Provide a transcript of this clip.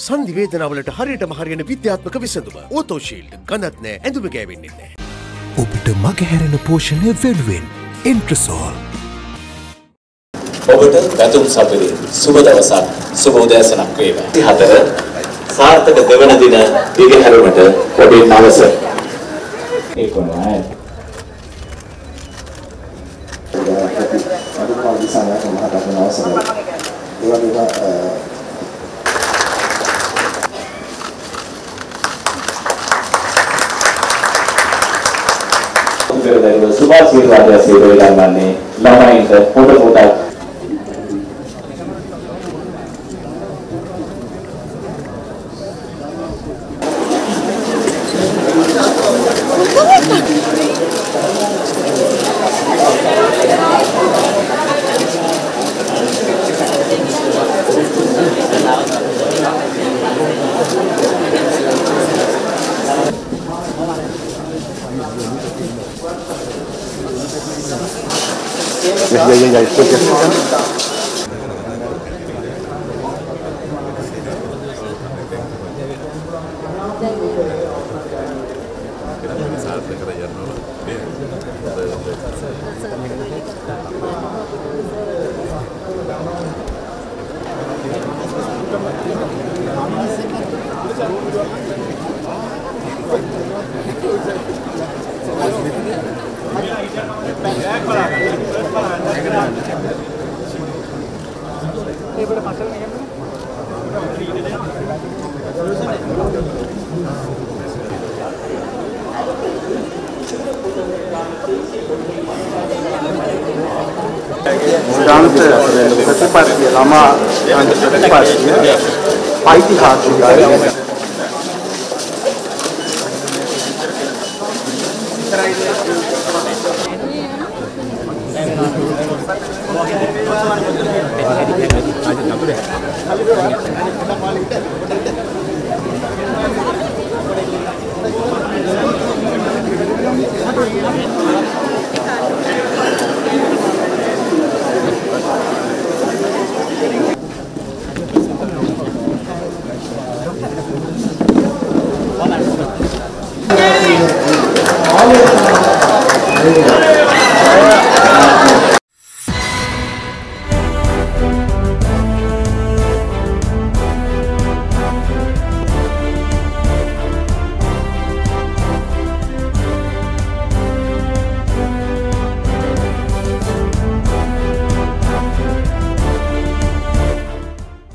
සන්ධි වේදනාවලට හරියටම හරියන විද්‍යාත්මක විසඳුම ඕතෝ ශීල්ඩ් ගඳත් නෑ ඇඳුම ගෑවෙන්නේ නෑ. ඔබට මගහැරෙන පෝෂණය වෙනුවෙන් ඉන්ට්‍රසෝල් ඔබට වැතුම් සපිරි සුබ දවසක් සුබ උදෑසනක් වේවා. 34 සාර්ථක දෙවන දින දිගහැරුමට ඔබෙන් අවසර. ඒක නෑ. tapi tapi kalau bisa ya menghadapi lawan dua-dua dari Subhas Wirwada Siroy Lamane Lama Inter, Foto-Foto Yeah, yeah, yeah, yeah. Take it. Thank you. Prathipati లమా అంటే ప్రతిపాటి ఐతిహాసిక ఇతర All